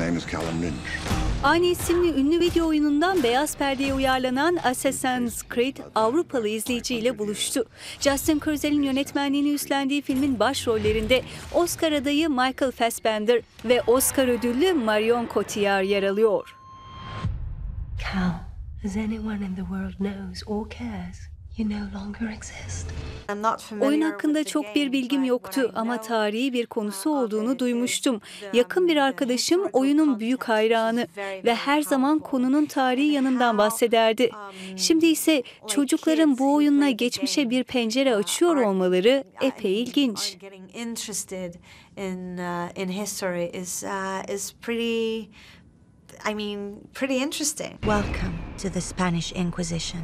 name is Callum Lynch. Aynı isimli ünlü video oyunundan beyaz perdeye uyarlanan Assassin's Creed Avrupalı izleyiciyle buluştu. Justin Kurzel'in yönetmenliğini üstlendiği filmin başrollerinde Oscar adayı Michael Fassbender ve Oscar ödüllü Marion Cotillard yer alıyor. Cal, as anyone in the world knows or cares, you no longer exist. Oyun hakkında çok bir bilgim yoktu ama tarihi bir konusu olduğunu duymuştum. Yakın bir arkadaşım oyunun büyük hayranı ve her zaman konunun tarihi yanından bahsederdi. Şimdi ise çocukların bu oyunla geçmişe bir pencere açıyor olmaları epey ilginç. Getting interested in uh, in history is uh, is pretty. I mean, pretty interesting. Welcome to the Spanish Inquisition.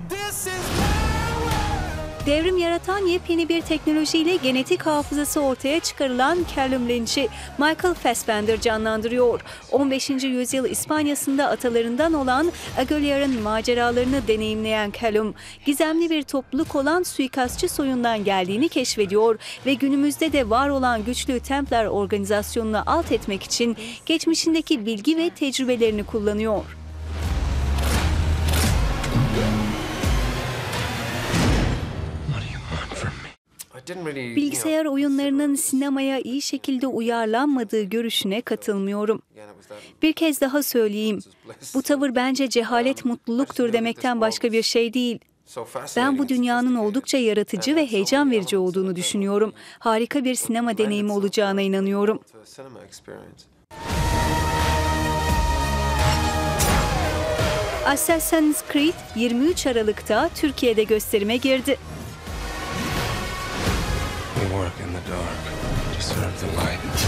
Devrim yaratan yepyeni bir teknolojiyle genetik hafızası ortaya çıkarılan Callum Lynch'i Michael Fassbender canlandırıyor. 15. yüzyıl İspanya'sında atalarından olan Aguilar'ın maceralarını deneyimleyen Callum, gizemli bir topluluk olan suikastçı soyundan geldiğini keşfediyor ve günümüzde de var olan güçlü Templar organizasyonunu alt etmek için geçmişindeki bilgi ve tecrübelerini kullanıyor. Bilgisayar oyunlarının sinemaya iyi şekilde uyarlanmadığı görüşüne katılmıyorum. Bir kez daha söyleyeyim. Bu tavır bence cehalet mutluluktur demekten başka bir şey değil. Ben bu dünyanın oldukça yaratıcı ve heyecan verici olduğunu düşünüyorum. Harika bir sinema deneyimi olacağına inanıyorum. Assassin's Creed 23 Aralık'ta Türkiye'de gösterime girdi. Work in the dark to serve the light.